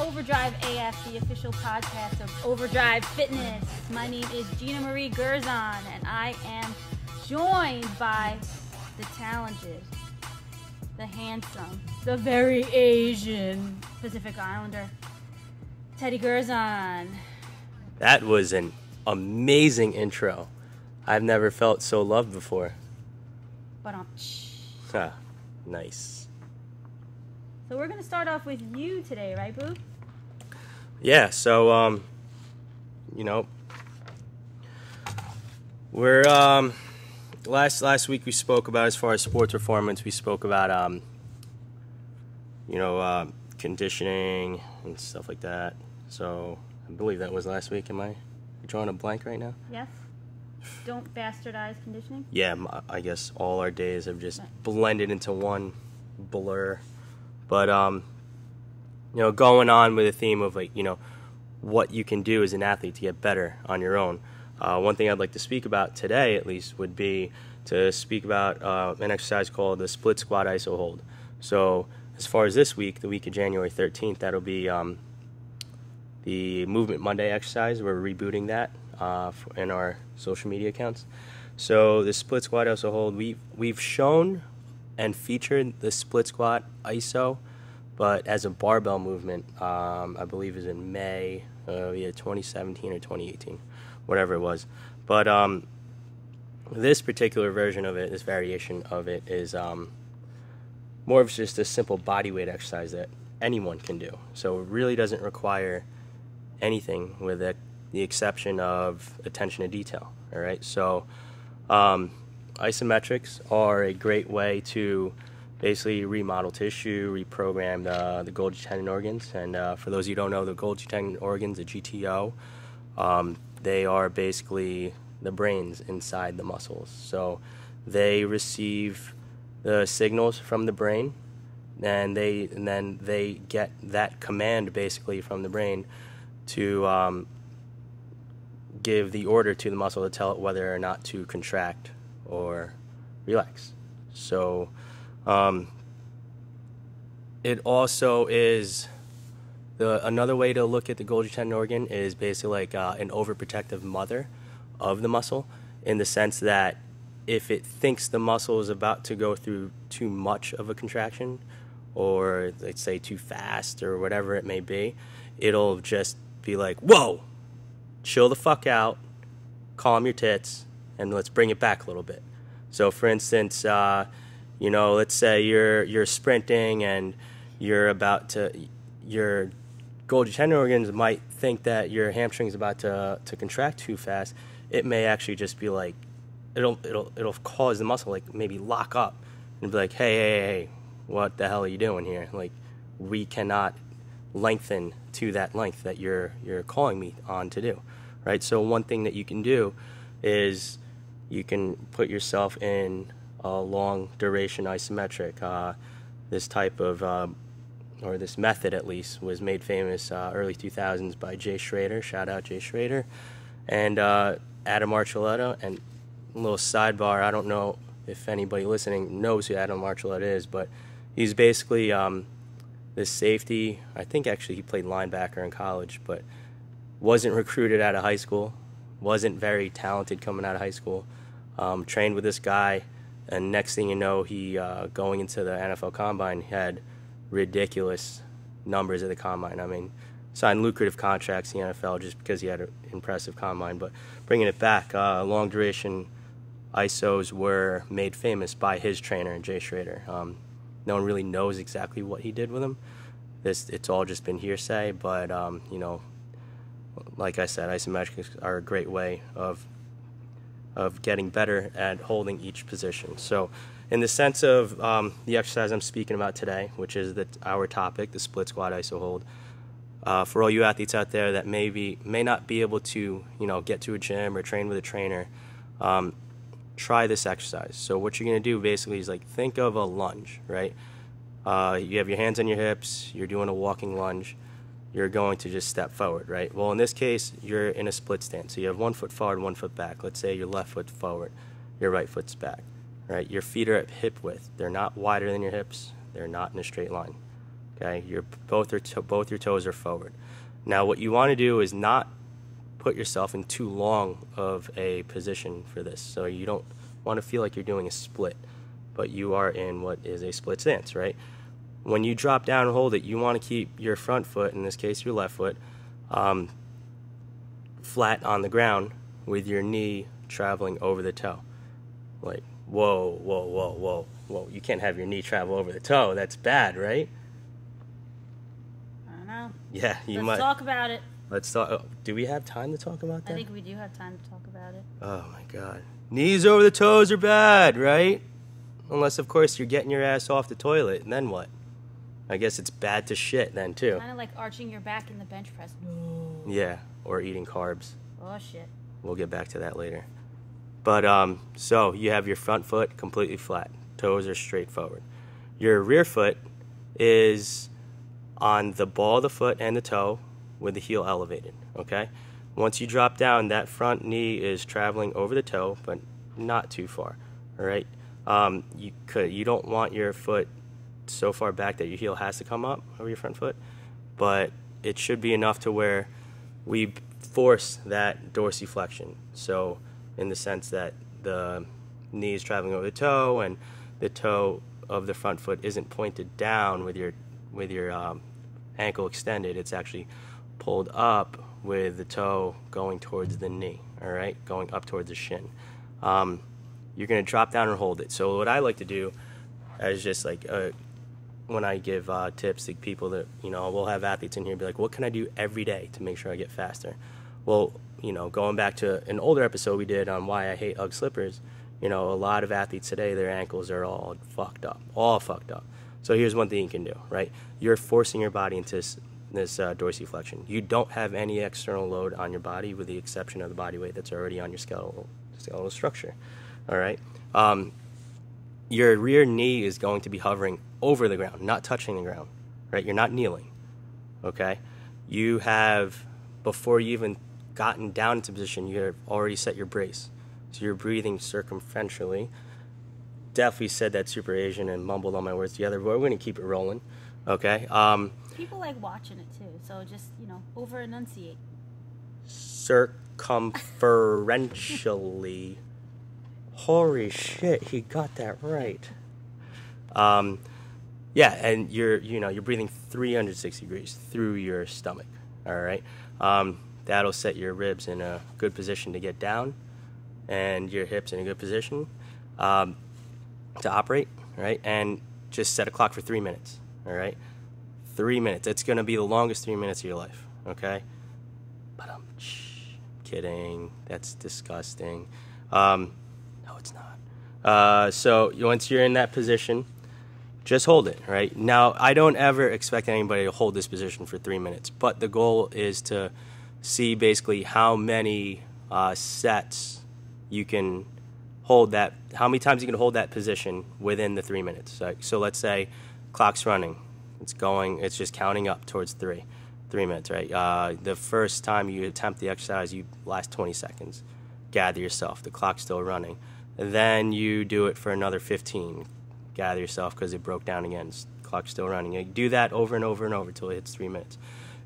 Overdrive AF, the official podcast of Overdrive Fitness. My name is Gina Marie Gerzon, and I am joined by the talented, the handsome, the very Asian Pacific Islander, Teddy Gerzon. That was an amazing intro. I've never felt so loved before. But um, Ah, nice. so we're gonna start off with you today, right, Boo? Yeah, so um you know we're um last last week we spoke about as far as sports performance, we spoke about um you know, uh, conditioning and stuff like that. So I believe that was last week. Am I drawing a blank right now? Yes. Don't bastardize conditioning. yeah, I guess all our days have just blended into one blur. But um, you know, going on with the theme of like you know what you can do as an athlete to get better on your own. Uh, one thing I'd like to speak about today, at least, would be to speak about uh, an exercise called the split squat iso hold. So, as far as this week, the week of January 13th, that'll be um, the Movement Monday exercise. We're rebooting that uh, in our social media accounts. So the split squat iso hold, we we've shown and featured the split squat iso, but as a barbell movement, um, I believe is in May, uh, either 2017 or 2018, whatever it was. But um, this particular version of it, this variation of it, is um, more of just a simple body weight exercise that anyone can do. So it really doesn't require anything with the, the exception of attention to detail. All right, so um, isometrics are a great way to basically remodel tissue, reprogram the, the Golgi tendon organs. And uh, for those of you who don't know, the Golgi tendon organs, the GTO, um, they are basically the brains inside the muscles. So they receive the signals from the brain, and they and then they get that command basically from the brain to um, give the order to the muscle to tell it whether or not to contract or relax. So um, it also is the another way to look at the Golgi tendon organ is basically like uh, an overprotective mother of the muscle in the sense that if it thinks the muscle is about to go through too much of a contraction or let's say too fast or whatever it may be, it'll just be like, "Whoa, chill the fuck out, calm your tits, and let's bring it back a little bit." So, for instance, uh, you know, let's say you're you're sprinting and you're about to your Golgi tendon organs might think that your hamstring's about to to contract too fast. It may actually just be like it'll it'll it'll cause the muscle like maybe lock up and be like, hey, hey, hey, what the hell are you doing here? Like, we cannot lengthen to that length that you're you're calling me on to do, right? So one thing that you can do is you can put yourself in a long duration isometric. Uh, this type of uh, or this method at least was made famous uh, early 2000s by Jay Schroeder. Shout out Jay Schroeder and uh, Adam Archuleta. And a little sidebar, I don't know if anybody listening knows who Adam Archuleta is, but he's basically um, this safety. I think actually he played linebacker in college, but wasn't recruited out of high school, wasn't very talented coming out of high school. Um, trained with this guy, and next thing you know, he uh, going into the NFL Combine had ridiculous numbers at the combine. I mean, signed lucrative contracts in the NFL just because he had an impressive combine. But bringing it back, uh, long duration ISOs were made famous by his trainer, Jay Schroeder. Um, no one really knows exactly what he did with them. This it's all just been hearsay, but um, you know, like I said, isometrics are a great way of of getting better at holding each position. So, in the sense of um, the exercise I'm speaking about today, which is the, our topic, the split squat iso hold, uh, for all you athletes out there that maybe may not be able to, you know, get to a gym or train with a trainer, um, try this exercise. So what you're gonna do basically is like think of a lunge, right? Uh, you have your hands on your hips, you're doing a walking lunge, you're going to just step forward, right? Well, in this case, you're in a split stance. So you have one foot forward, one foot back. Let's say your left foot forward, your right foot's back, right? Your feet are at hip width. They're not wider than your hips. They're not in a straight line. Okay, your both are both your toes are forward. Now, what you want to do is not put yourself in too long of a position for this. So you don't want to feel like you're doing a split, but you are in what is a split stance, right? When you drop down and hold it, you want to keep your front foot, in this case your left foot, um, flat on the ground with your knee traveling over the toe. Like, whoa, whoa, whoa, whoa, whoa. You can't have your knee travel over the toe. That's bad, right? I don't know. Yeah, you might Let's might. talk about it. Let's talk. oh, do we have time to talk about that? I think we do have time to talk about it. Oh my god. Knees over the toes are bad, right? Unless, of course, you're getting your ass off the toilet, and then what? I guess it's bad to shit then, too. Kind of like arching your back in the bench press. No. Yeah, or eating carbs. Oh shit. We'll get back to that later. But, um, so you have your front foot completely flat, toes are straight forward. Your rear foot is on the ball of the foot and the toe with the heel elevated, okay? Once you drop down, that front knee is traveling over the toe, but not too far, all right? Um, you could you don't want your foot so far back that your heel has to come up over your front foot, but it should be enough to where we force that dorsiflexion. So, in the sense that the knee is traveling over the toe and the toe of the front foot isn't pointed down with your with your um, ankle extended. It's actually pulled up with the toe going towards the knee. All right, going up towards the shin. Um, you're going to drop down and hold it. So what I like to do is just like uh, when I give uh, tips to people that you know we'll have athletes in here be like, what can I do every day to make sure I get faster? Well, you know, going back to an older episode we did on why I hate UGG slippers, you know, a lot of athletes today their ankles are all fucked up, all fucked up. So here's one thing you can do, right? You're forcing your body into this, this uh, dorsiflexion. You don't have any external load on your body, with the exception of the body weight that's already on your skeletal skeletal structure. All right. Um, your rear knee is going to be hovering over the ground, not touching the ground, right? You're not kneeling, okay? You have, before you even gotten down into position, you have already set your brace. So you're breathing circumferentially. Definitely said that super Asian and mumbled all my words together, but we're going to keep it rolling, okay? Um, People like watching it too, so just you know, over enunciate. circumferentially. Holy shit, he got that right. Um, yeah, and you're you know you're breathing 360 degrees through your stomach. All right, um, that'll set your ribs in a good position to get down, and your hips in a good position um, to operate. Right, and just set a clock for three minutes. All right, three minutes. It's gonna be the longest three minutes of your life. Okay, but I'm kidding. That's disgusting. Um, no, it's not. Uh, so once you're in that position, just hold it, right? Now, I don't ever expect anybody to hold this position for three minutes, but the goal is to see basically how many uh, sets you can hold that, how many times you can hold that position within the three minutes. So, so let's say clock's running, it's going, it's just counting up towards three, three minutes, right? Uh, the first time you attempt the exercise, you last 20 seconds. Gather yourself, the clock's still running. then you do it for another 15 gather yourself because it broke down again. Clock's still running. You do that over and over and over until it hits three minutes.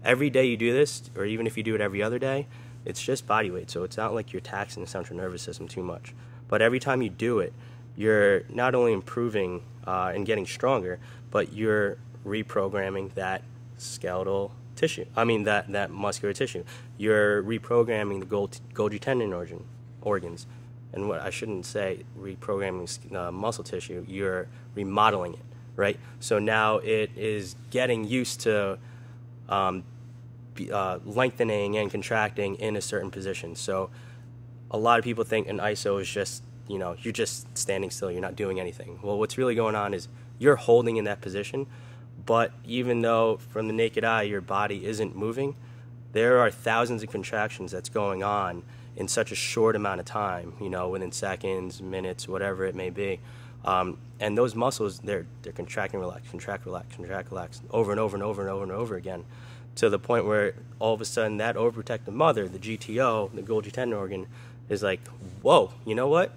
Every day you do this, or even if you do it every other day, it's just body weight. So it's not like you're taxing the central nervous system too much. But every time you do it, you're not only improving uh, and getting stronger, but you're reprogramming that skeletal tissue. I mean that that muscular tissue. You're reprogramming the Golgi tendon organ, organs and what I shouldn't say reprogramming uh, muscle tissue, you're remodeling it, right? So now it is getting used to um, be, uh, lengthening and contracting in a certain position. So a lot of people think an ISO is just, you know, you're just standing still, you're not doing anything. Well, what's really going on is you're holding in that position, but even though from the naked eye your body isn't moving, there are thousands of contractions that's going on in such a short amount of time, you know, within seconds, minutes, whatever it may be. Um, and those muscles, they're, they're contracting, relax, contract, relax, contract, relax, over and over and over and over and over again, to the point where all of a sudden that overprotective mother, the GTO, the Golgi tendon organ, is like, whoa, you know what?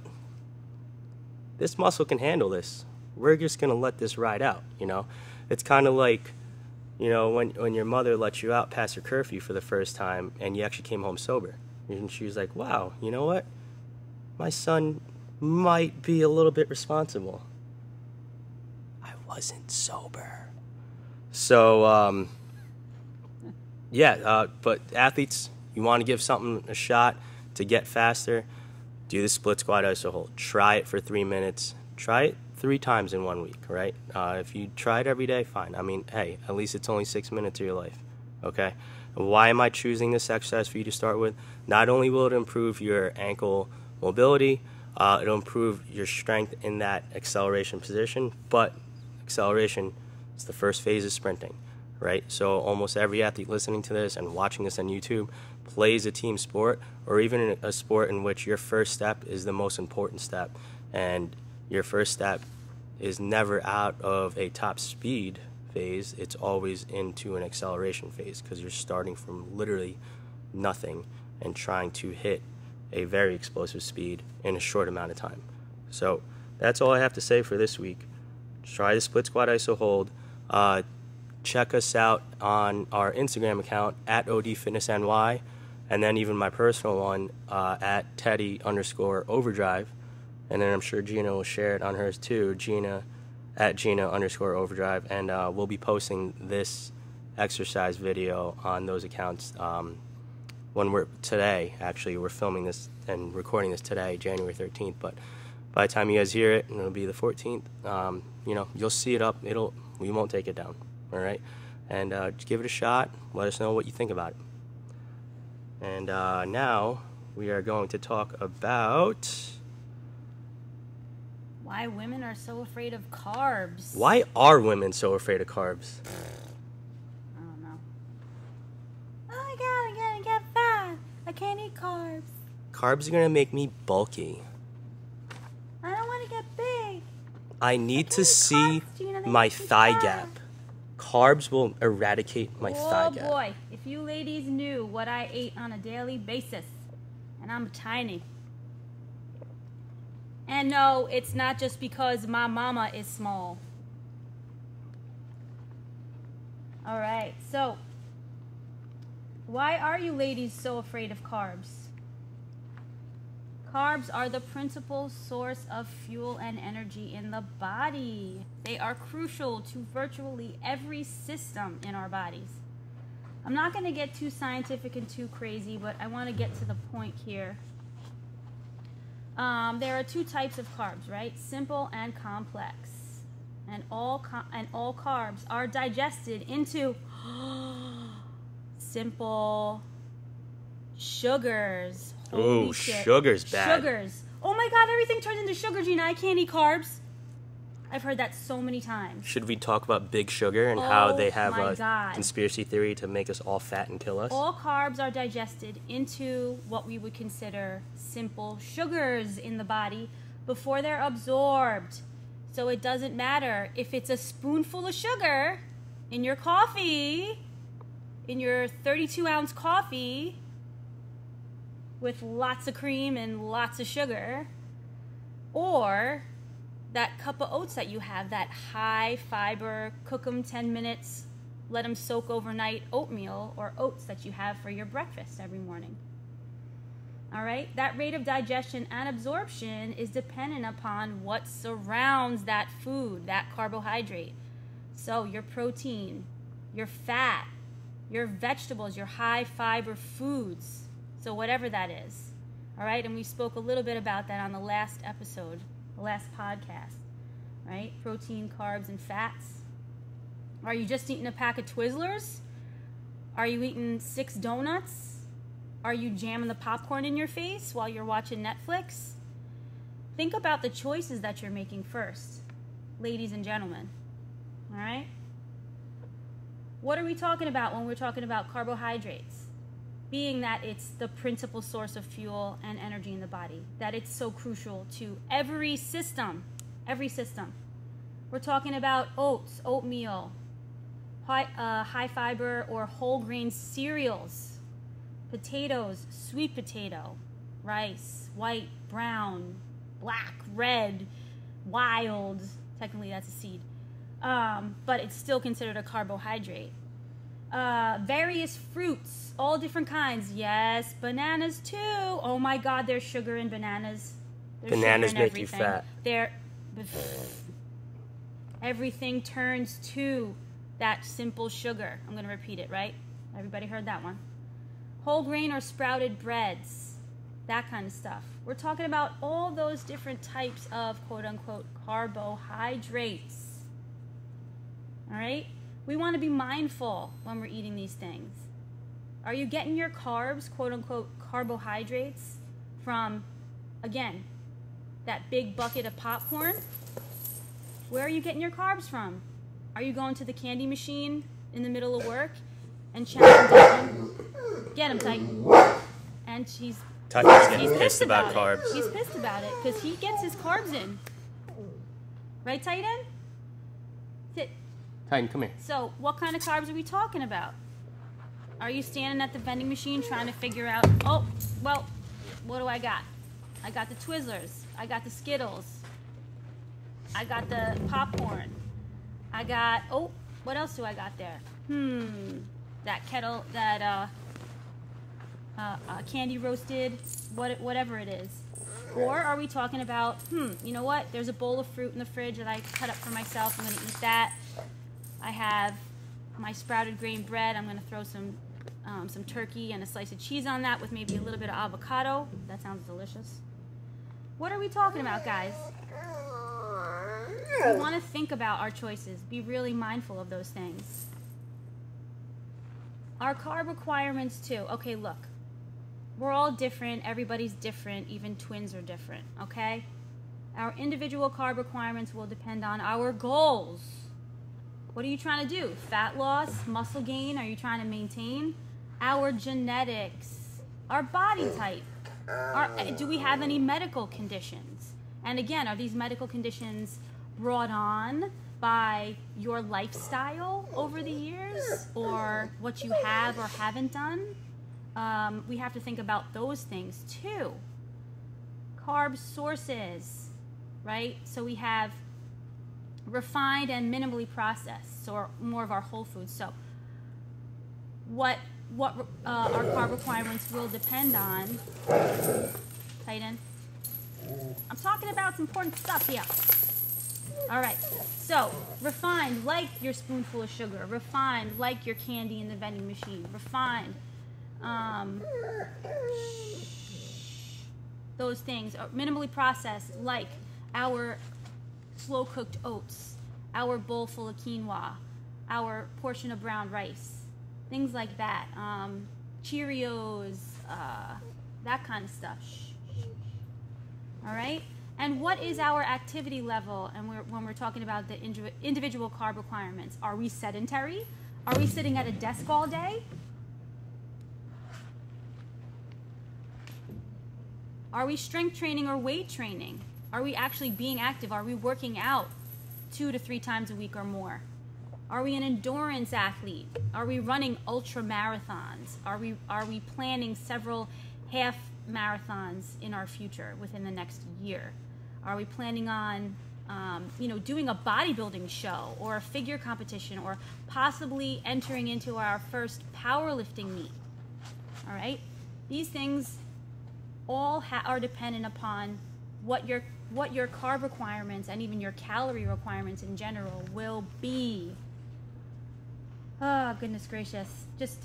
This muscle can handle this. We're just gonna let this ride out, you know? It's kind of like you know, when when your mother let you out past your curfew for the first time and you actually came home sober, and she was like, "Wow, you know what? My son might be a little bit responsible." I wasn't sober, so um, yeah. Uh, but athletes, you want to give something a shot to get faster, do the split squat iso hold. Try it for three minutes. Try it three times in one week, right? Uh, if you try it every day, fine. I mean, hey, at least it's only six minutes of your life, okay? Why am I choosing this exercise for you to start with? Not only will it improve your ankle mobility, uh, it'll improve your strength in that acceleration position, but acceleration is the first phase of sprinting, right? So almost every athlete listening to this and watching this on YouTube plays a team sport or even a sport in which your first step is the most important step. And your first step is never out of a top speed phase, it's always into an acceleration phase because you're starting from literally nothing and trying to hit a very explosive speed in a short amount of time. So that's all I have to say for this week. Try the split squat iso hold. Uh, check us out on our Instagram account at ODFitnessNY and then even my personal one uh, at Teddy underscore overdrive and then I'm sure Gina will share it on hers too. Gina at Gina underscore overdrive, and uh, we'll be posting this exercise video on those accounts um, when we're today. Actually, we're filming this and recording this today, January 13th. But by the time you guys hear it, and it'll be the 14th. Um, you know, you'll see it up. It'll we won't take it down. All right, and uh, give it a shot. Let us know what you think about it. And uh, now we are going to talk about why women are so afraid of carbs. Why are women so afraid of carbs? I don't know. Oh my god, I'm gonna get fat. I can't eat carbs. Carbs are gonna make me bulky. I don't wanna get big. I need I to see my thigh fat. gap. Carbs will eradicate my oh thigh gap. Oh boy, if you ladies knew what I ate on a daily basis, and I'm tiny. And no, it's not just because my mama is small. All right, so why are you ladies so afraid of carbs? Carbs are the principal source of fuel and energy in the body. They are crucial to virtually every system in our bodies. I'm not going to get too scientific and too crazy, but I want to get to the point here. Um, there are two types of carbs, right? Simple and complex. And all and all carbs are digested into simple sugars. Oh, sugars bad. Sugars. Oh my god, everything turns into sugar, Gina. I can't eat carbs. I've heard that so many times. Should we talk about Big Sugar and oh how they have a God. conspiracy theory to make us all fat and kill us? All carbs are digested into what we would consider simple sugars in the body before they're absorbed. So it doesn't matter if it's a spoonful of sugar in your coffee, in your 32 ounce coffee with lots of cream and lots of sugar, or that cup of oats that you have, that high fiber, cook them 10 minutes, let them soak overnight oatmeal or oats that you have for your breakfast every morning. All right, that rate of digestion and absorption is dependent upon what surrounds that food, that carbohydrate. So, your protein, your fat, your vegetables, your high fiber foods. So, whatever that is. All right, and we spoke a little bit about that on the last episode last podcast, right? Protein, carbs, and fats. Are you just eating a pack of Twizzlers? Are you eating six donuts? Are you jamming the popcorn in your face while you're watching Netflix? Think about the choices that you're making first, ladies and gentlemen. All right? What are we talking about when we're talking about carbohydrates? Being that it's the principal source of fuel and energy in the body, that it's so crucial to every system, every system. We're talking about oats, oatmeal, high, uh, high fiber or whole grain cereals, potatoes, sweet potato, rice, white, brown, black, red, wild. Technically, that's a seed. Um, but it's still considered a carbohydrate. Uh, various fruits, all different kinds. Yes, bananas too. Oh my God, there's sugar in bananas. There's Bananas make you everything. fat. There, everything turns to that simple sugar. I'm going to repeat it, right? Everybody heard that one. Whole grain or sprouted breads, that kind of stuff. We're talking about all those different types of quote unquote carbohydrates. All right? We want to be mindful when we're eating these things. Are you getting your carbs, quote unquote carbohydrates, from, again, that big bucket of popcorn? Where are you getting your carbs from? Are you going to the candy machine in the middle of work and chowing down? Get him, Titan. And she's Titan's he's getting pissed about it. carbs. He's pissed about it because he gets his carbs in. Right, Titan? Sit. Titan, come here. So, what kind of carbs are we talking about? Are you standing at the vending machine trying to figure out, oh, well, what do I got? I got the Twizzlers. I got the Skittles. I got the popcorn. I got, oh, what else do I got there? Hmm, that kettle, that uh, uh, uh, candy roasted, what, whatever it is. Or are we talking about, hmm, you know what? There's a bowl of fruit in the fridge that I cut up for myself. I'm going to eat that. I have my sprouted grain bread. I'm going to throw some um, some turkey and a slice of cheese on that with maybe a little bit of avocado. That sounds delicious. What are we talking about, guys? We want to think about our choices. Be really mindful of those things. Our carb requirements, too. Okay, look. We're all different. Everybody's different. Even twins are different, okay? Our individual carb requirements will depend on our goals. What are you trying to do? Fat loss, muscle gain? Are you trying to maintain? Our genetics, our body type. Are, do we have any medical conditions? And again, are these medical conditions brought on by your lifestyle over the years or what you have or haven't done? Um, we have to think about those things too. Carb sources, right? So we have refined and minimally processed, so more of our whole foods. So what what uh, our carb requirements will depend on. Titan. I'm talking about some important stuff here. All right. So refined, like your spoonful of sugar. Refined, like your candy in the vending machine. Refined. Um, those things are minimally processed, like our slow cooked oats, our bowl full of quinoa, our portion of brown rice, things like that. Um, Cheerios, uh, that kind of stuff. All right? And what is our activity level? And we're, when we're talking about the indiv- individual carb requirements, are we sedentary? Are we sitting at a desk all day? Are we strength training or weight training? Are we actually being active? Are we working out two to three times a week or more? Are we an endurance athlete? Are we running ultra marathons? Are we are we planning several half marathons in our future within the next year? Are we planning on um, you know doing a bodybuilding show or a figure competition or possibly entering into our first powerlifting meet? All right, these things all are dependent upon what your what your carb requirements and even your calorie requirements in general will be. Oh goodness gracious! Just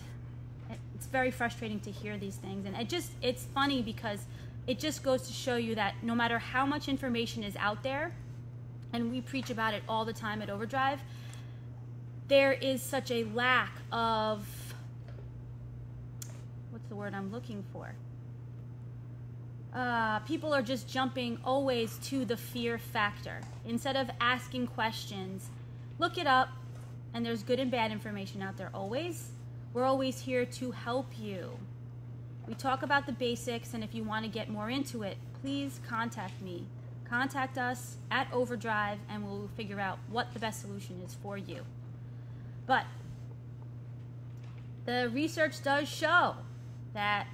it's very frustrating to hear these things, and it just it's funny because it just goes to show you that no matter how much information is out there, and we preach about it all the time at Overdrive, there is such a lack of what's the word I'm looking for? Uh, people are just jumping always to the fear factor instead of asking questions. Look it up, and there's good and bad information out there always. We're always here to help you. We talk about the basics, and if you want to get more into it, please contact me. Contact us at Overdrive, and we'll figure out what the best solution is for you. But the research does show that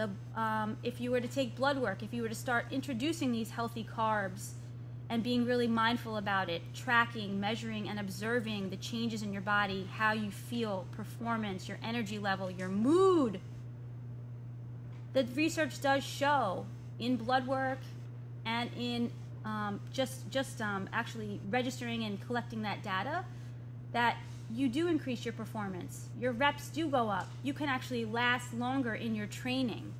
the, um, if you were to take blood work, if you were to start introducing these healthy carbs and being really mindful about it, tracking, measuring, and observing the changes in your body, how you feel, performance, your energy level, your mood. The research does show in blood work and in um, just just um, actually registering and collecting that data that you do increase your performance. Your reps do go up. You can actually last longer in your training.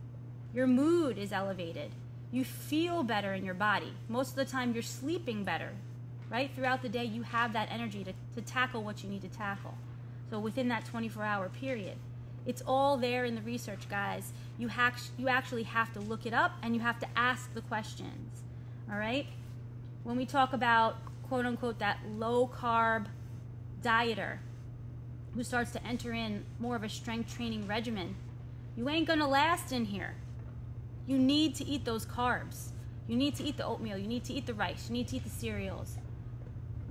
Your mood is elevated you feel better in your body. Most of the time, you're sleeping better, right? Throughout the day, you have that energy to, to tackle what you need to tackle. So within that 24 hour period, it's all there in the research, guys. You, ha- you actually have to look it up and you have to ask the questions, all right? When we talk about quote unquote that low carb dieter who starts to enter in more of a strength training regimen, you ain't gonna last in here. You need to eat those carbs. You need to eat the oatmeal. You need to eat the rice. You need to eat the cereals.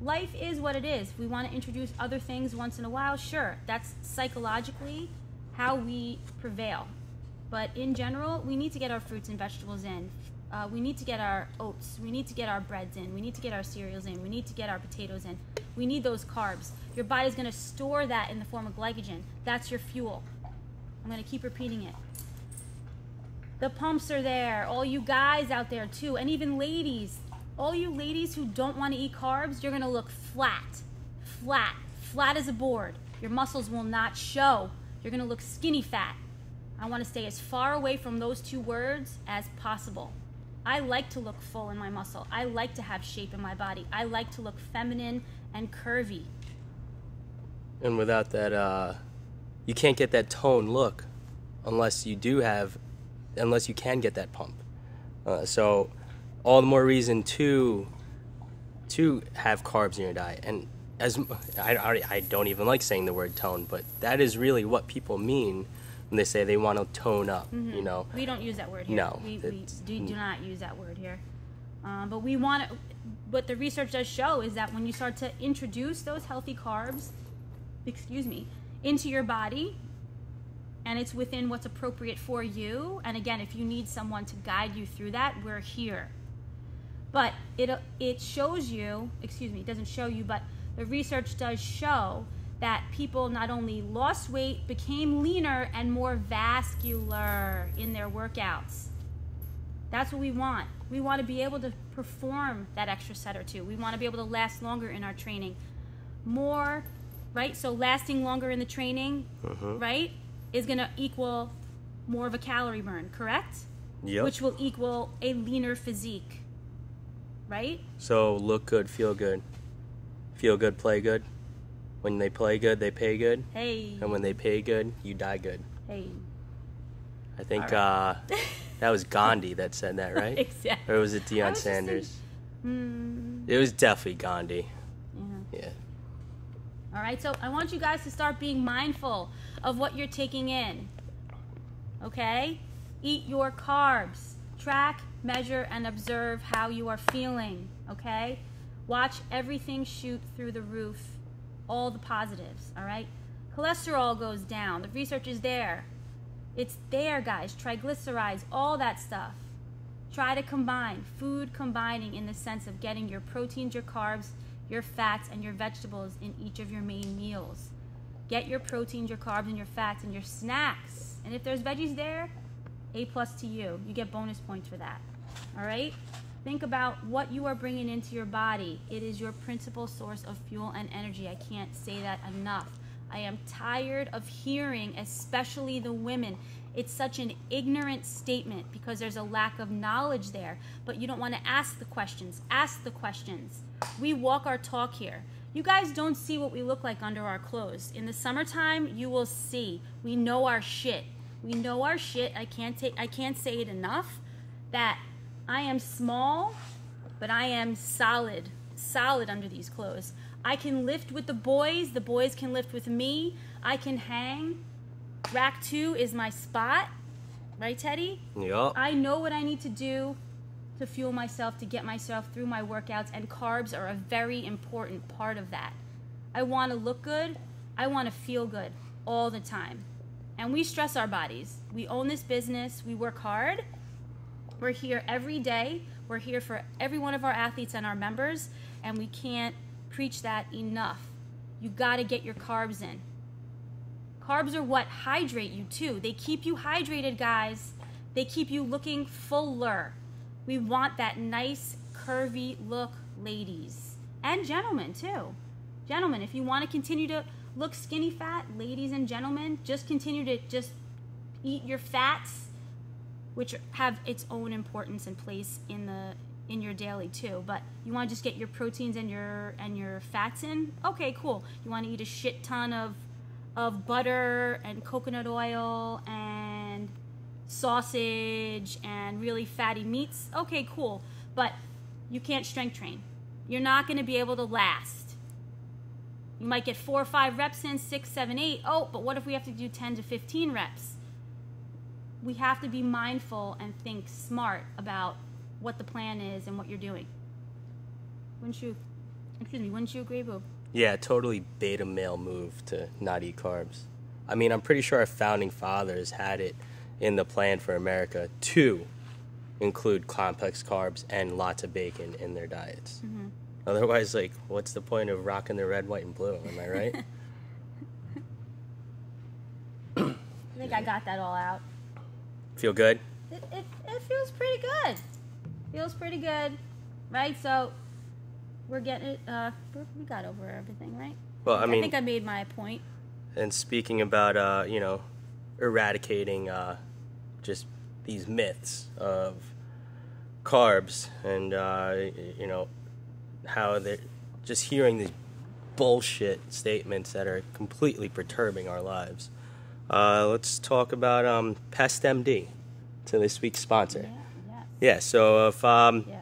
Life is what it is. If we want to introduce other things once in a while, sure. That's psychologically how we prevail. But in general, we need to get our fruits and vegetables in. Uh, we need to get our oats. We need to get our breads in. We need to get our cereals in. We need to get our potatoes in. We need those carbs. Your body's going to store that in the form of glycogen. That's your fuel. I'm going to keep repeating it. The pumps are there. All you guys out there too, and even ladies. All you ladies who don't want to eat carbs, you're gonna look flat, flat, flat as a board. Your muscles will not show. You're gonna look skinny fat. I want to stay as far away from those two words as possible. I like to look full in my muscle. I like to have shape in my body. I like to look feminine and curvy. And without that, uh, you can't get that tone look unless you do have unless you can get that pump. Uh, so, all the more reason to to have carbs in your diet. And as I already, I don't even like saying the word tone, but that is really what people mean when they say they want to tone up. Mm-hmm. You know, we don't use that word here. No, we, we do, do, not use that word here. Um, but we want to. What the research does show is that when you start to introduce those healthy carbs, excuse me, into your body, and it's within what's appropriate for you. And again, if you need someone to guide you through that, we're here. But it it shows you, excuse me, it doesn't show you, but the research does show that people not only lost weight, became leaner and more vascular in their workouts. That's what we want. We want to be able to perform that extra set or two. We want to be able to last longer in our training. More, right? So lasting longer in the training, uh-huh. right? is going to equal more of a calorie burn, correct? Yep. Which will equal a leaner physique, right? So look good, feel good. Feel good, play good. When they play good, they pay good. Hey. And when they pay good, you die good. Hey. I think right. uh, that was Gandhi that said that, right? exactly. Or was it Deion Sanders? Hmm. It was definitely Gandhi. Yeah. Yeah. All right, so I want you guys to start being mindful of what you're taking in. Okay? Eat your carbs. Track, measure, and observe how you are feeling. Okay? Watch everything shoot through the roof, all the positives. All right? Cholesterol goes down. The research is there. It's there, guys. Triglycerides, all that stuff. Try to combine food combining in the sense of getting your proteins, your carbs, your fats, and your vegetables in each of your main meals. Get your proteins, your carbs, and your fats and your snacks. And if there's veggies there, A plus to you. You get bonus points for that. All right? Think about what you are bringing into your body. It is your principal source of fuel and energy. I can't say that enough. I am tired of hearing, especially the women. It's such an ignorant statement because there's a lack of knowledge there. But you don't want to ask the questions. Ask the questions. We walk our talk here. You guys don't see what we look like under our clothes. In the summertime, you will see. We know our shit. We know our shit. I can't take I can't say it enough that I am small, but I am solid. Solid under these clothes. I can lift with the boys, the boys can lift with me. I can hang. Rack 2 is my spot. Right, Teddy? Yep. I know what I need to do to fuel myself, to get myself through my workouts, and carbs are a very important part of that. I want to look good, I want to feel good all the time. And we stress our bodies. We own this business, we work hard, we're here every day. We're here for every one of our athletes and our members, and we can't preach that enough. You got to get your carbs in. Carbs are what hydrate you too. They keep you hydrated, guys. They keep you looking fuller. We want that nice, curvy look, ladies. And gentlemen, too. Gentlemen, if you want to continue to look skinny fat, ladies and gentlemen, just continue to just eat your fats, which have its own importance and place in the in your daily too. But you want to just get your proteins and your and your fats in. Okay, cool. You want to eat a shit ton of of butter and coconut oil and sausage and really fatty meats. Okay, cool. But you can't strength train. You're not going to be able to last. You might get four or five reps in, six, seven, eight. Oh, but what if we have to do 10 to 15 reps? We have to be mindful and think smart about what the plan is and what you're doing. Wouldn't you? Excuse me. Wouldn't you agree, Boob? Yeah, totally beta male move to not eat carbs. I mean, I'm pretty sure our founding fathers had it in the plan for America to include complex carbs and lots of bacon in their diets. Mm-hmm. Otherwise, like, what's the point of rocking the red, white, and blue? Am I right? I think I got that all out. Feel good? It, it, it feels pretty good. Feels pretty good, right? So we're getting it. Uh, we got over everything, right? Well, I mean, I think I made my point. And speaking about, uh, you know, eradicating uh, just these myths of carbs and uh, you know how they're just hearing these bullshit statements that are completely perturbing our lives. Uh, let's talk about um, Pest MD, to this week's sponsor. Yeah. Yeah. So if um, yes.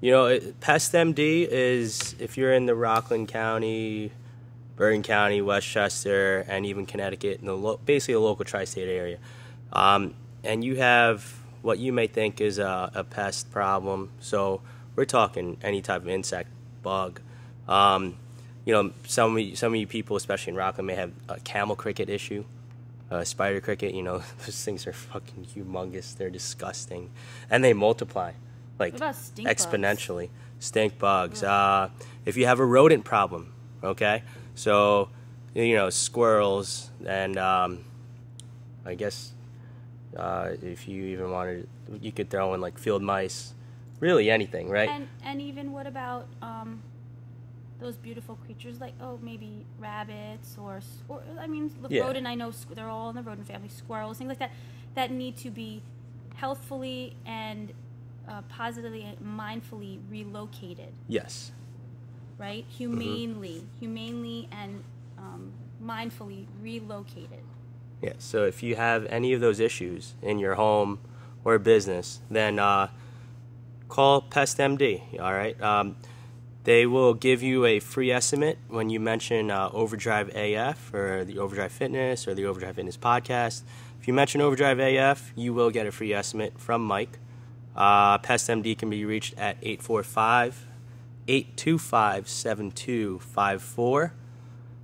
you know, Pest MD is if you're in the Rockland County, Bergen County, Westchester, and even Connecticut, in the lo- basically a local tri-state area, um, and you have what you may think is a, a, pest problem. So we're talking any type of insect, bug. Um, you know, some some of you people, especially in Rockland, may have a camel cricket issue, a spider cricket. You know, those things are fucking humongous. They're disgusting, and they multiply like exponentially. Bugs? Stink bugs. Uh, if you have a rodent problem, okay, so you know squirrels and um, I guess uh, if you even wanted, you could throw in like field mice, really anything, right? And and even what about um, those beautiful creatures like oh maybe rabbits or or I mean the yeah. rodent I know they're all in the rodent family squirrels things like that that need to be healthfully and uh, positively and mindfully relocated. Yes. Right, humanely, mm-hmm. humanely and um, mindfully relocated. Yeah, so if you have any of those issues in your home or business, then uh, call Pest MD. All right, um, they will give you a free estimate when you mention uh, Overdrive AF or the Overdrive Fitness or the Overdrive Fitness podcast. If you mention Overdrive AF, you will get a free estimate from Mike. Uh, Pest MD can be reached at 845 825 7254.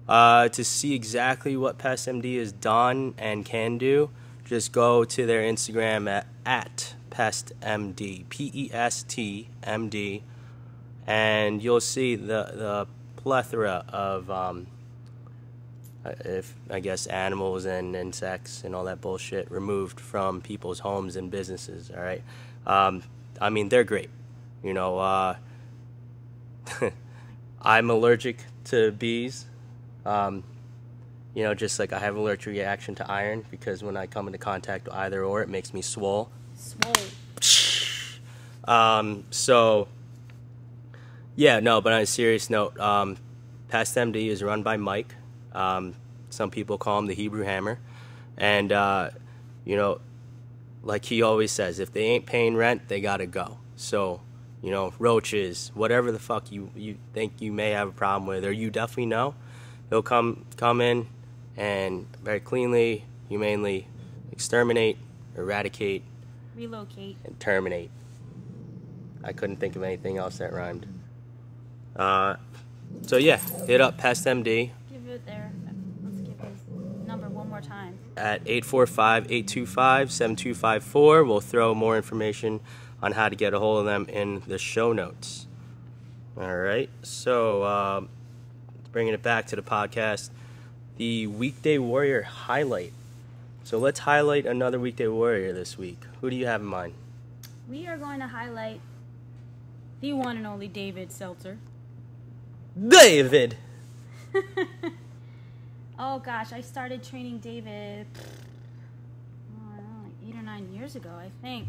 Uh, to see exactly what PestMD has done and can do, just go to their Instagram at, at PestMD, P E S T M D, and you'll see the, the plethora of, um, uh, if I guess, animals and insects and all that bullshit removed from people's homes and businesses, all right? Um, I mean, they're great. You know, uh, I'm allergic to bees um, you know, just like I have an allergic reaction to iron because when I come into contact with either or, it makes me swole. Swole. Um, so, yeah, no, but on a serious note, um, Pest MD is run by Mike. Um, some people call him the Hebrew Hammer. And, uh, you know, like he always says, if they ain't paying rent, they gotta go. So, you know, roaches, whatever the fuck you, you think you may have a problem with, or you definitely know, he'll come come in and very cleanly, humanely exterminate, eradicate, relocate, and terminate. I couldn't think of anything else that rhymed. Uh, so yeah, hit up Pest MD. Give it there. Let's give his number one more time. at 845 825 7254. We'll throw more information on how to get a hold of them in the show notes. All right, so uh, bringing it back to the podcast, the Weekday Warrior highlight. So let's highlight another Weekday Warrior this week. Who do you have in mind? We are going to highlight the one and only David Seltzer. David! oh gosh, I started training David eight or nine years ago, I think.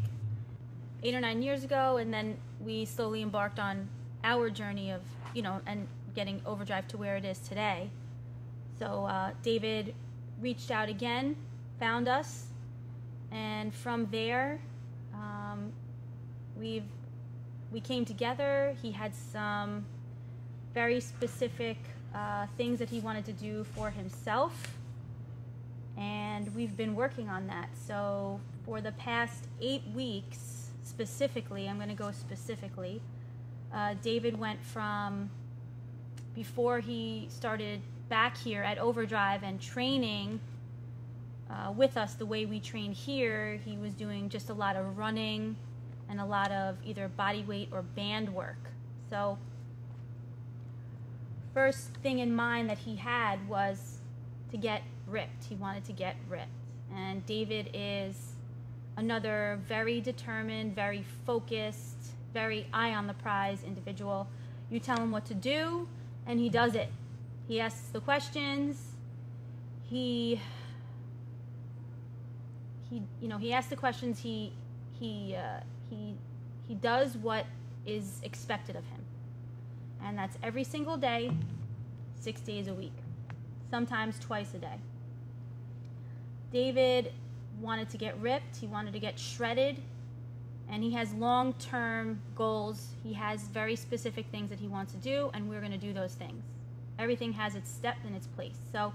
Eight or nine years ago, and then we slowly embarked on our journey of, you know, and getting Overdrive to where it is today. So uh, David reached out again, found us, and from there, um, we've we came together. He had some very specific uh, things that he wanted to do for himself. And we've been working on that. So, for the past eight weeks, specifically, I'm going to go specifically, uh, David went from before he started back here at Overdrive and training uh, with us the way we train here, he was doing just a lot of running and a lot of either body weight or band work. So, first thing in mind that he had was to get ripped. He wanted to get ripped. And David is another very determined, very focused, very eye on the prize individual. You tell him what to do, and he does it. He asks the questions. He he you know he asks the questions. He he uh, he he does what is expected of him and that's every single day, six days a week, sometimes twice a day. David wanted to get ripped, he wanted to get shredded, and he has long term goals. He has very specific things that he wants to do, and we're going to do those things. Everything has its step and its place. So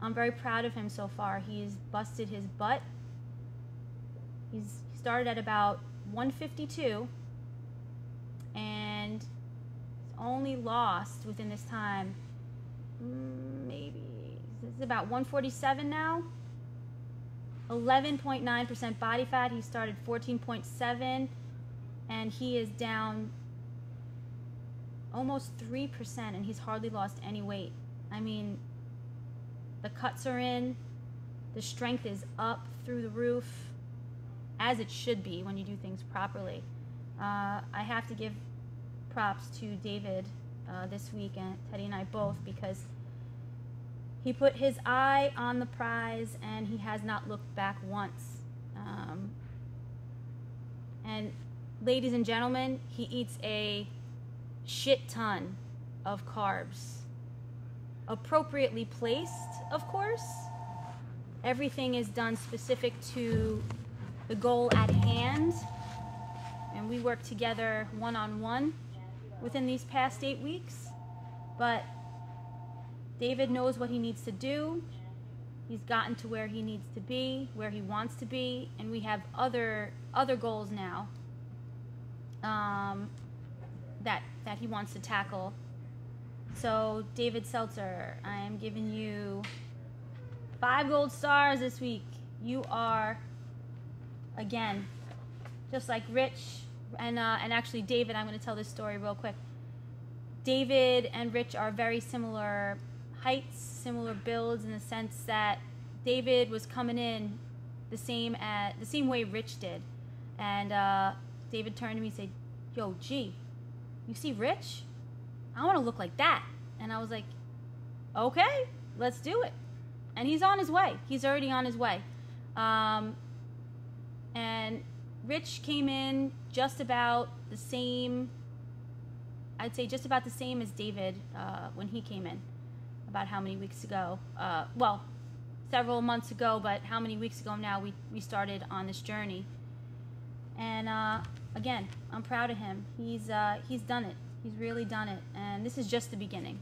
I'm very proud of him so far. He's busted his butt. He's started at about 152 and only lost within this time, maybe, it's about 147 now. 11.9% body fat. He started 14.7 and he is down almost 3% and he's hardly lost any weight. I mean, the cuts are in, the strength is up through the roof, as it should be when you do things properly. Uh, I have to give props to David uh, this week and Teddy and I both because he put his eye on the prize and he has not looked back once. Um, and ladies and gentlemen, he eats a shit ton of carbs. Appropriately placed, of course. Everything is done specific to the goal at hand. And we work together one on one within these past eight weeks, but David knows what he needs to do. He's gotten to where he needs to be, where he wants to be, and we have other other goals now um, that that he wants to tackle. So, David Seltzer, I am giving you five gold stars this week. You are, again, just like Rich and uh, and actually David, I'm going to tell this story real quick. David and Rich are very similar heights, similar builds in the sense that David was coming in the same at the same way Rich did, and uh, David turned to me and said, "Yo, G, you see Rich? I want to look like that." And I was like, "Okay, let's do it." And he's on his way. He's already on his way. Um, and Rich came in just about the same, I'd say just about the same as David uh, when he came in, about how many weeks ago. Uh, well, several months ago, but how many weeks ago now we, we started on this journey. And uh, again, I'm proud of him. He's, uh, he's done it. He's really done it. And this is just the beginning.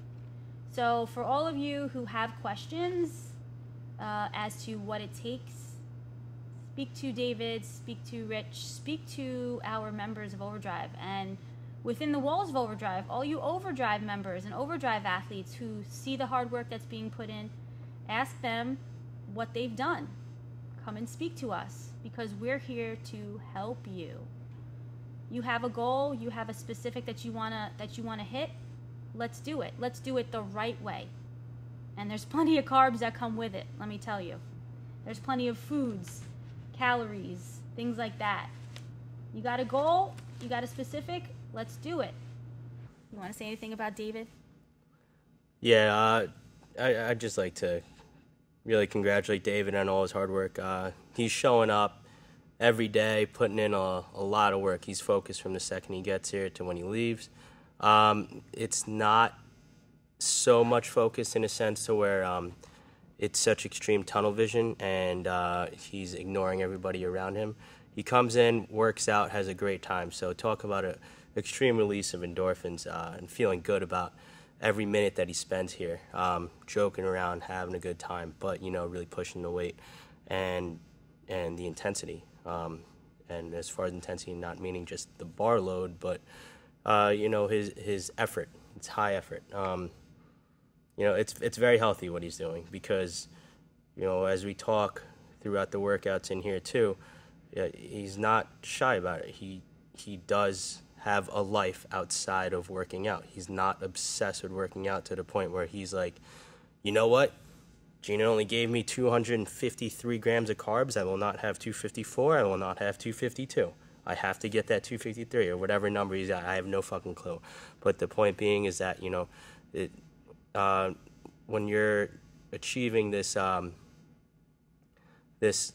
So, for all of you who have questions uh, as to what it takes speak to David, speak to Rich, speak to our members of Overdrive. And within the walls of Overdrive, all you Overdrive members and Overdrive athletes who see the hard work that's being put in, ask them what they've done. Come and speak to us because we're here to help you. You have a goal, you have a specific that you wanna that you wanna hit. Let's do it. Let's do it the right way. And there's plenty of carbs that come with it, let me tell you. There's plenty of foods, calories, things like that. You got a goal, you got a specific, let's do it. You want to say anything about David? Yeah, uh, I, I'd just like to really congratulate David on all his hard work. Uh, he's showing up every day, putting in a, a lot of work. He's focused from the second he gets here to when he leaves. Um, it's not so much focus in a sense to where um, it's such extreme tunnel vision and uh, he's ignoring everybody around him. He comes in, works out, has a great time. So talk about an extreme release of endorphins uh, and feeling good about every minute that he spends here, um, joking around, having a good time, but you know, really pushing the weight and and the intensity. Um, and as far as intensity, not meaning just the bar load, but uh, you know his his effort. It's high effort. Um, you know, it's it's very healthy what he's doing because you know as we talk throughout the workouts in here too, he's not shy about it. He he does have a life outside of working out. He's not obsessed with working out to the point where he's like, you know what? Gina only gave me 253 grams of carbs. I will not have 254. I will not have 252. I have to get that 253 or whatever number he's at. I have no fucking clue. But the point being is that, you know, it, uh, when you're achieving this, um, this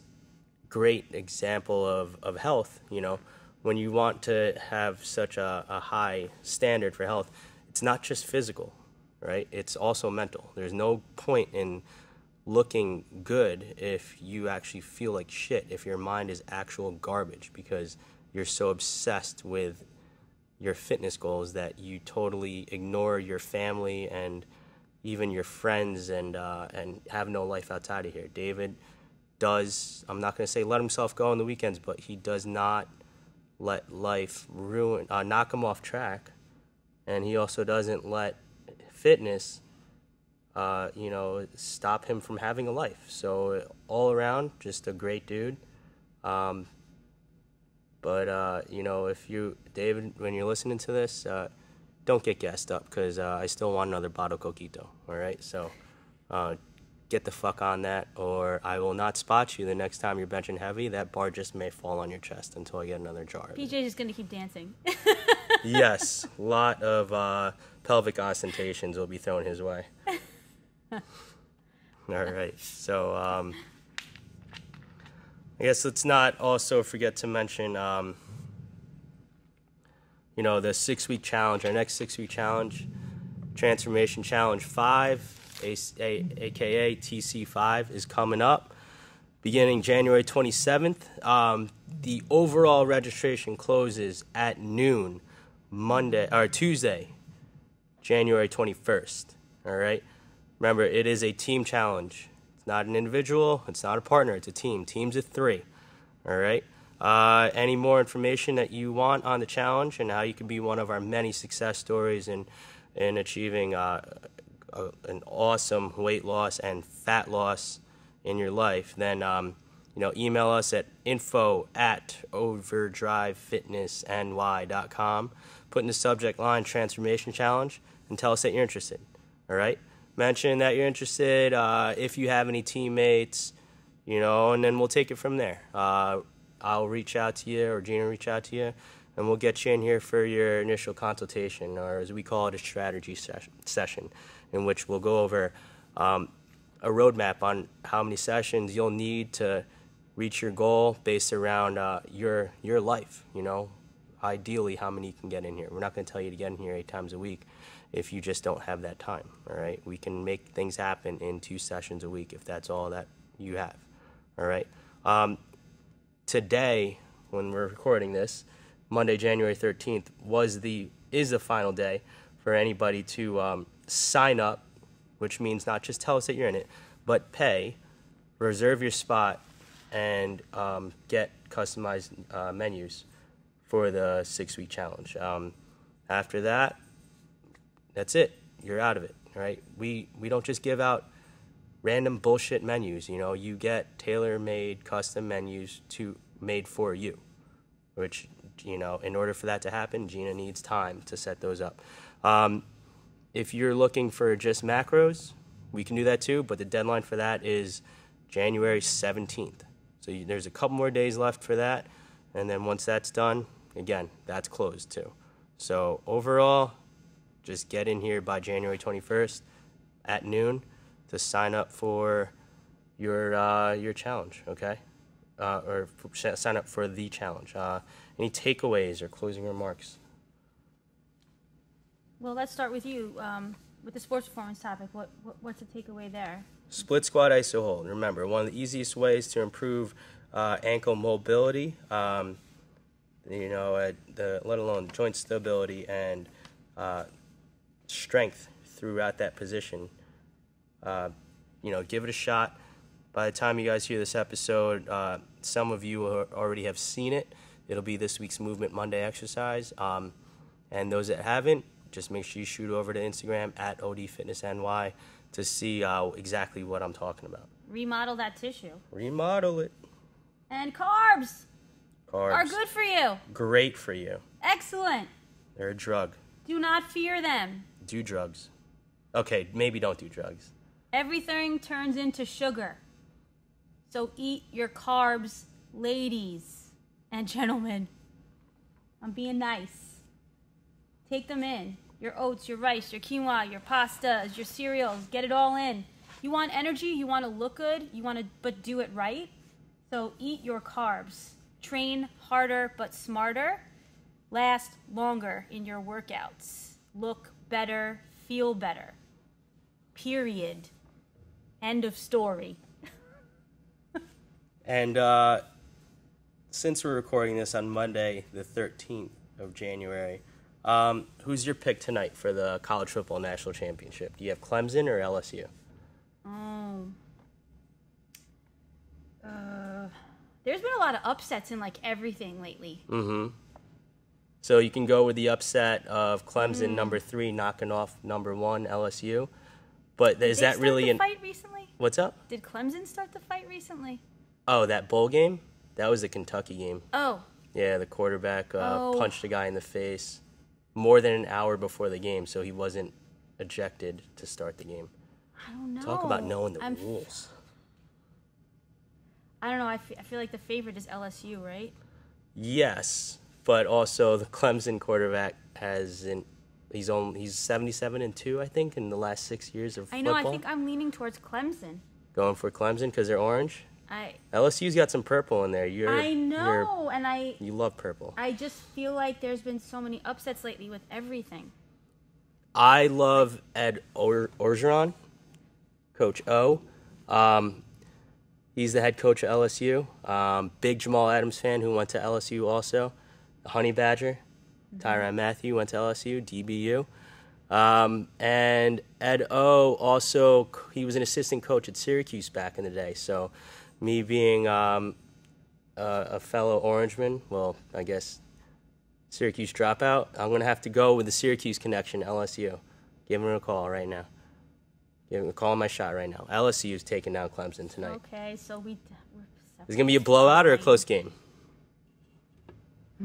great example of, of health, you know, when you want to have such a, a high standard for health, it's not just physical, right? It's also mental. There's no point in looking good if you actually feel like shit, if your mind is actual garbage because you're so obsessed with your fitness goals that you totally ignore your family and even your friends and uh, and have no life outside of here. David does I'm not going to say let himself go on the weekends, but he does not let life ruin, uh, knock him off track, and he also doesn't let fitness, uh, you know, stop him from having a life. So all around, just a great dude. Um, but uh, you know, if you, David, when you're listening to this, uh, don't get gassed up because uh, I still want another bottle coquito. All right, so uh, get the fuck on that, or I will not spot you the next time you're benching heavy. That bar just may fall on your chest until I get another jar. PJ is just gonna keep dancing. yes, a lot of uh, pelvic ostentations will be thrown his way. All right, so um, I guess let's not also forget to mention, um, you know, the six-week challenge. Our next six-week challenge, Transformation Challenge Five aka TC5, is coming up beginning January 27th. Um, the overall registration closes at noon Monday or Tuesday, January 21st. All right. Remember, it is a team challenge. It's not an individual. It's not a partner. It's a team. Teams of three. All right. Uh, any more information that you want on the challenge and how you can be one of our many success stories in in achieving uh, a, an awesome weight loss and fat loss in your life, then um, you know email us at info at overdrivefitnessny.com. Put in the subject line transformation challenge and tell us that you're interested. All right. Mention that you're interested. Uh, if you have any teammates, you know, and then we'll take it from there. Uh, I'll reach out to you or Gina reach out to you and we'll get you in here for your initial consultation, or as we call it, a strategy session in which we'll go over um, a roadmap on how many sessions you'll need to reach your goal based around uh, your your life. You know, ideally how many you can get in here. We're not going to tell you to get in here eight times a week if you just don't have that time. All right, we can make things happen in two sessions a week if that's all that you have. All right. Um, today, when we're recording this, Monday, January thirteenth, was the is the final day for anybody to um, sign up, which means not just tell us that you're in it, but pay, reserve your spot, and um, get customized uh, menus for the six week challenge. Um, after that, that's it. You're out of it, right? We we don't just give out random bullshit menus. You know, you get tailor-made custom menus to made for you, which you know, in order for that to happen, Gina needs time to set those up. Um, if you're looking for just macros, we can do that too, but the deadline for that is January 17th. So you, there's a couple more days left for that, and then once that's done, again, that's closed too. So overall, just get in here by January 21st at noon to sign up for your uh, your challenge. Okay, uh, or sign up for the challenge. Uh, any takeaways or closing remarks? Well, let's start with you. Um, with the sports performance topic, what, what what's the takeaway there? Split squat iso hold. Remember, one of the easiest ways to improve uh, ankle mobility, um, you know, uh, the, let alone joint stability and uh, strength throughout that position. Uh, you know, give it a shot. By the time you guys hear this episode, uh, some of you already have seen it. It'll be this week's Movement Monday exercise. Um, and those that haven't, just make sure you shoot over to Instagram at ODFitnessNY to see uh, exactly what I'm talking about. Remodel that tissue. Remodel it. And carbs Carbs are good for you. Great for you. Excellent. They're a drug. Do not fear them. Do drugs. Okay, maybe don't do drugs. Everything turns into sugar. So eat your carbs, ladies and gentlemen. I'm being nice. Take them in. Your oats, your rice, your quinoa, your pastas, your cereals, get it all in. You want energy, you want to look good, you want to but do it right. So eat your carbs. Train harder but smarter. Last longer in your workouts. Look better, feel better. Period. End of story. And uh, since we're recording this on Monday, the 13th of January, um, who's your pick tonight for the college football national championship? Do you have Clemson or LSU? Um, uh, there's been a lot of upsets in like everything lately. Mm-hmm. So you can go with the upset of Clemson number three knocking off number one LSU, but is that really the an fight recently? what's up? Did Clemson start the fight recently? Oh, that bowl game? That was the Kentucky game. Oh, Yeah, the quarterback uh, Oh. punched a guy in the face more than an hour before the game, so he wasn't ejected to start the game. I don't know. Talk about knowing the I'm, rules. I don't know. I I feel like the favorite is LSU, right? Yes, but also the Clemson quarterback hasn't. He's only he's seventy-seven and two, I think, in the last six years of I know. football. I think I'm leaning towards Clemson. Going for Clemson because they're orange. I LSU's got some purple in there. You're, I You're, know, and I you love purple. I just feel like there's been so many upsets lately with everything. I love Ed or- Orgeron, Coach O. Um, he's the head coach of LSU. Um, big Jamal Adams fan who went to LSU also. The Honey Badger, Tyrann Mathieu went to LSU, DBU. Um, and Ed O also, he was an assistant coach at Syracuse back in the day. So, me being um, a, a fellow Orangeman, well, I guess Syracuse dropout. I'm gonna have to go with the Syracuse connection, LSU. Give him a call right now. Give him a call on my shot right now. LSU is taking down Clemson tonight. Okay, so we. We're Is it gonna be a blowout or a close game?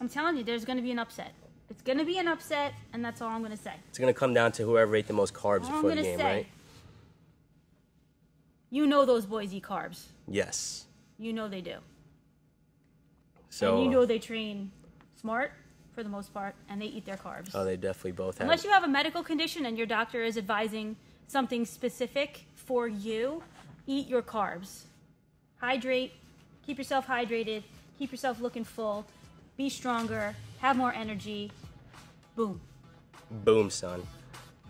I'm telling you, there's going to be an upset. It's going to be an upset, and that's all I'm going to say. It's gonna come down to whoever ate the most carbs All before the game, say. right? You know those boys eat carbs. Yes. You know they do. So and you know they train smart for the most part, and they eat their carbs. oh, they definitely both have. Unless you have a medical condition and your doctor is advising something specific for you, eat your carbs. Hydrate, keep yourself hydrated, keep yourself looking full, be stronger, have more energy. Boom. Boom, son.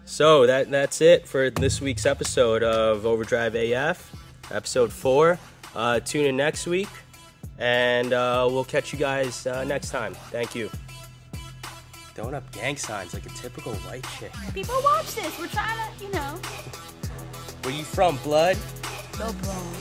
So that that's it for this week's episode of Overdrive AF, episode four. Uh, tune in next week, and uh, we'll catch you guys uh, next time. Thank you. Throwing up gang signs like a typical white chick. People watch this. We're trying to, you know, Where you from, blood? go blown.